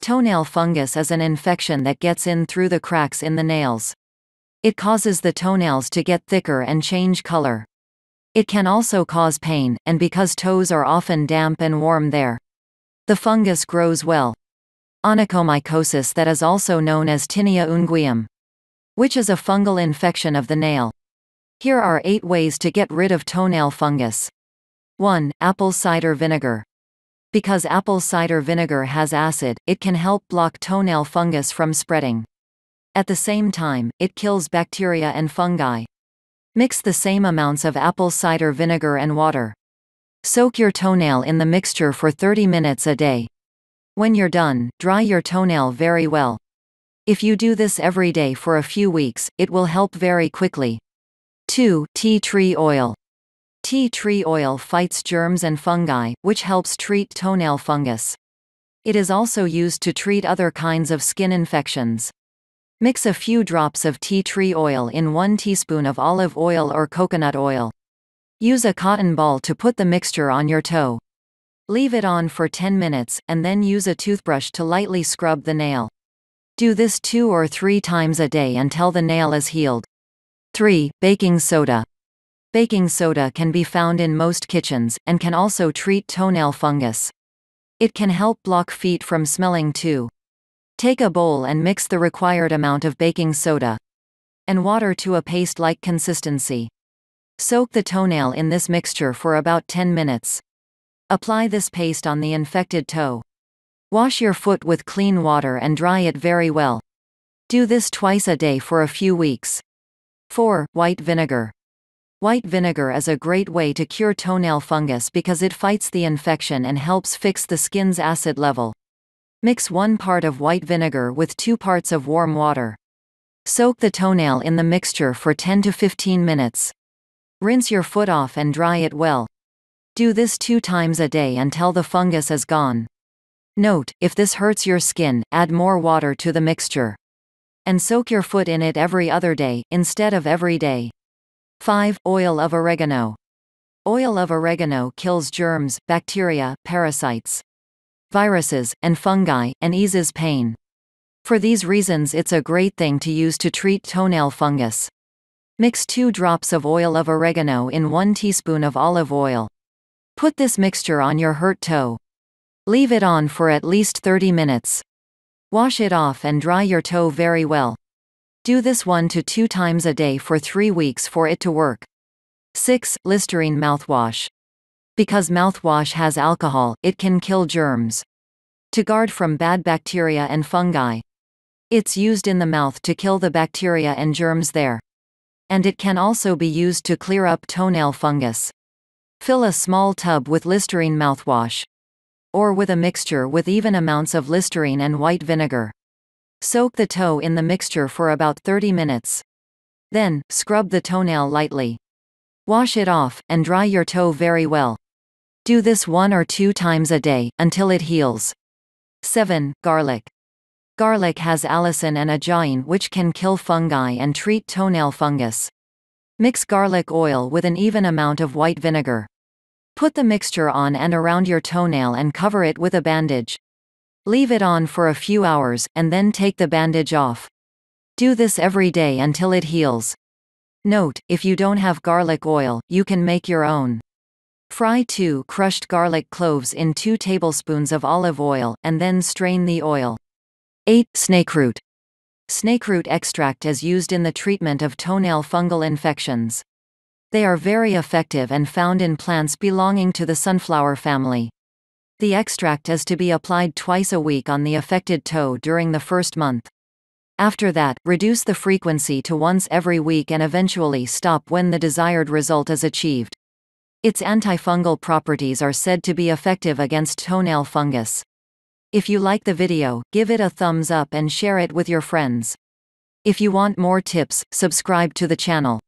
Toenail fungus is an infection that gets in through the cracks in the nails. It causes the toenails to get thicker and change color. It can also cause pain, and because toes are often damp and warm there. The fungus grows well. Onychomycosis that is also known as tinea unguium. Which is a fungal infection of the nail. Here are 8 ways to get rid of toenail fungus. 1. Apple cider vinegar. Because apple cider vinegar has acid, it can help block toenail fungus from spreading. At the same time, it kills bacteria and fungi. Mix the same amounts of apple cider vinegar and water. Soak your toenail in the mixture for 30 minutes a day. When you're done, dry your toenail very well. If you do this every day for a few weeks, it will help very quickly. 2. Tea tree oil. Tea tree oil fights germs and fungi, which helps treat toenail fungus. It is also used to treat other kinds of skin infections. Mix a few drops of tea tree oil in 1 teaspoon of olive oil or coconut oil. Use a cotton ball to put the mixture on your toe. Leave it on for 10 minutes, and then use a toothbrush to lightly scrub the nail. Do this two or three times a day until the nail is healed. 3. Baking soda. Baking soda can be found in most kitchens, and can also treat toenail fungus. It can help block feet from smelling too. Take a bowl and mix the required amount of baking soda and water to a paste-like consistency. Soak the toenail in this mixture for about 10 minutes. Apply this paste on the infected toe. Wash your foot with clean water and dry it very well. Do this twice a day for a few weeks. 4. White vinegar. White vinegar is a great way to cure toenail fungus because it fights the infection and helps fix the skin's acid level. Mix one part of white vinegar with two parts of warm water. Soak the toenail in the mixture for 10 to 15 minutes. Rinse your foot off and dry it well. Do this two times a day until the fungus is gone. Note, if this hurts your skin, add more water to the mixture. And soak your foot in it every other day, instead of every day. 5. Oil of oregano. Oil of oregano kills germs, bacteria, parasites, viruses, and fungi, and eases pain. For these reasons it's a great thing to use to treat toenail fungus. Mix 2 drops of oil of oregano in 1 teaspoon of olive oil. Put this mixture on your hurt toe. Leave it on for at least 30 minutes. Wash it off and dry your toe very well. Do this one to two times a day for three weeks for it to work. 6. Listerine mouthwash. Because mouthwash has alcohol, it can kill germs. To guard from bad bacteria and fungi. It's used in the mouth to kill the bacteria and germs there. And it can also be used to clear up toenail fungus. Fill a small tub with Listerine mouthwash. Or with a mixture with even amounts of Listerine and white vinegar. Soak the toe in the mixture for about 30 minutes. Then, scrub the toenail lightly. Wash it off, and dry your toe very well. Do this one or two times a day, until it heals. 7. Garlic. Garlic has allicin and ajoene which can kill fungi and treat toenail fungus. Mix garlic oil with an even amount of white vinegar. Put the mixture on and around your toenail and cover it with a bandage. Leave it on for a few hours, and then take the bandage off. Do this every day until it heals. Note, if you don't have garlic oil, you can make your own. Fry 2 crushed garlic cloves in 2 tablespoons of olive oil, and then strain the oil. 8. Snakeroot. Snakeroot extract is used in the treatment of toenail fungal infections. They are very effective and found in plants belonging to the sunflower family. The extract is to be applied twice a week on the affected toe during the first month. After that, reduce the frequency to once every week and eventually stop when the desired result is achieved. Its antifungal properties are said to be effective against toenail fungus. If you like the video, give it a thumbs up and share it with your friends. If you want more tips, subscribe to the channel.